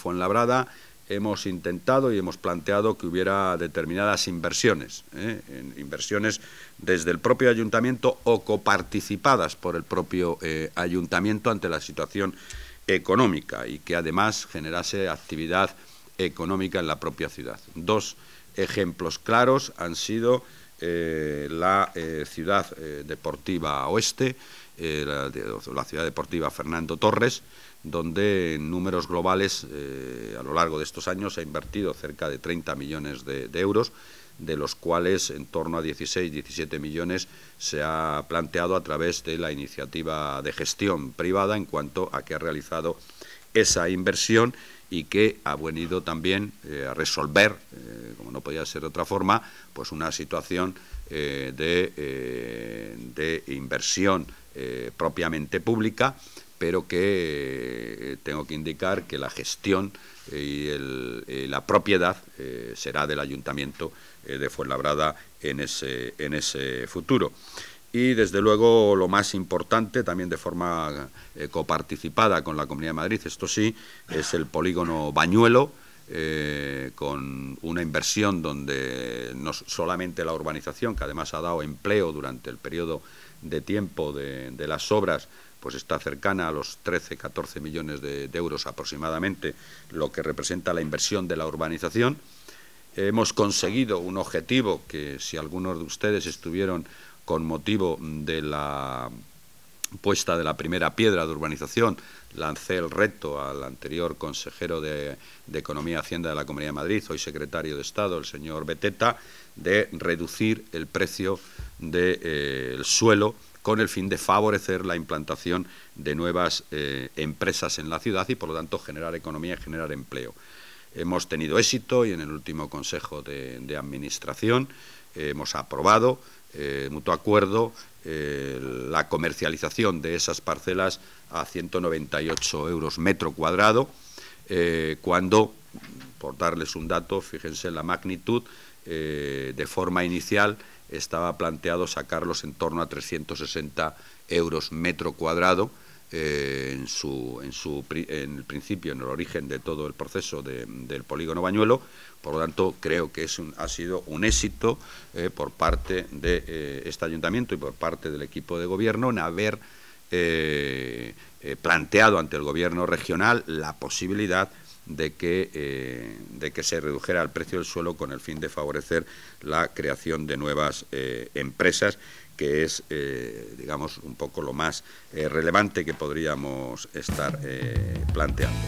Fuenlabrada hemos intentado y hemos planteado que hubiera determinadas inversiones, ¿eh? inversiones desde el propio ayuntamiento o coparticipadas por el propio eh, ayuntamiento ante la situación económica y que además generase actividad económica en la propia ciudad. Dos ejemplos claros han sido eh, la ciudad deportiva oeste, la, ciudad deportiva Fernando Torres, donde en números globales eh, a lo largo de estos años se ha invertido cerca de 30 millones de, euros, de los cuales en torno a 16, 17 millones se ha planteado a través de la iniciativa de gestión privada en cuanto a que ha realizado esa inversión y que ha venido también eh, a resolver, eh, no podía ser de otra forma, pues una situación de, de, inversión propiamente pública pero que eh, tengo que indicar que la gestión eh, y, la propiedad eh, será del ayuntamiento de Fuenlabrada en ese, en ese futuro. Y desde luego lo más importante, también de forma coparticipada con la Comunidad de Madrid, esto sí, es el polígono Bañuelo, con una inversión donde no solamente la urbanización, que además ha dado empleo durante el periodo de tiempo de las obras, pues está cercana a los 13, 14 millones de, euros aproximadamente, lo que representa la inversión de la urbanización. Hemos conseguido un objetivo que si algunos de ustedes estuvieron con motivo de la puesta de la primera piedra de urbanización, lancé el reto al anterior consejero de, Economía y Hacienda de la Comunidad de Madrid, hoy secretario de Estado, el señor Beteta, de reducir el precio del eh, suelo con el fin de favorecer la implantación de nuevas eh, empresas en la ciudad y, por lo tanto, generar economía y generar empleo. Hemos tenido éxito y en el último Consejo de, Administración hemos aprobado, eh, mutuo acuerdo, la comercialización de esas parcelas a 198 euros metro cuadrado, cuando, por darles un dato, fíjense la magnitud, de forma inicial estaba planteado sacarlos en torno a 360 euros metro cuadrado eh, en, su, en, su, en el principio, en el origen de todo el proceso del polígono Bañuelo. Por lo tanto, creo que es ha sido un éxito eh, por parte de eh, este ayuntamiento y por parte del equipo de gobierno en haber planteado ante el gobierno regional la posibilidad de que, de que se redujera el precio del suelo con el fin de favorecer la creación de nuevas empresas, que es, eh, digamos, un poco lo más eh, relevante que podríamos estar eh, planteando.